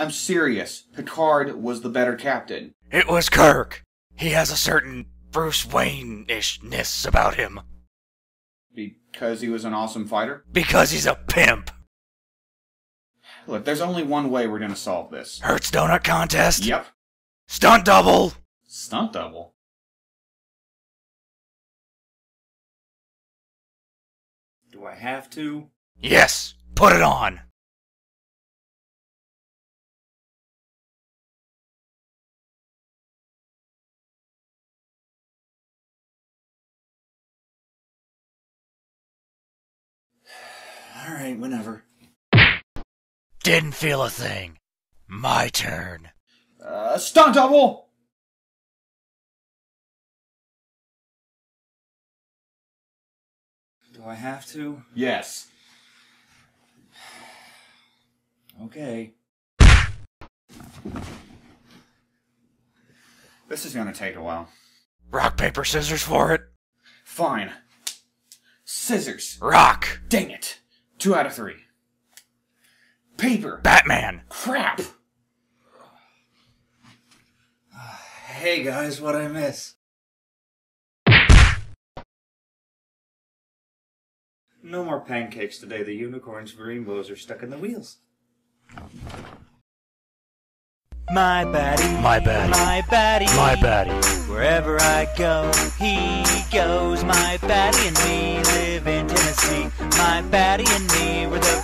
I'm serious. Picard was the better captain. It was Kirk. He has a certain Bruce Wayne ishness about him. Because he was an awesome fighter? Because he's a pimp. Look, there's only one way we're gonna solve this. Hertz Donut Contest? Yep. Stunt double? Stunt double. Do I have to? Yes, put it on. Alright, whenever. Didn't feel a thing. My turn. Uh, stunt double! Do I have to? Yes. Okay. This is gonna take a while. Rock, paper, scissors for it. Fine. Scissors. Rock. Dang it. Two out of three. Paper. Batman. Crap. Hey guys, what I miss? No more pancakes today. The unicorns and rainbows are stuck in the wheels. My Batty, My Batty. my Batty, My Batty. Wherever I go, he goes. My Batty and me live in Tennessee. My Batty and me were the.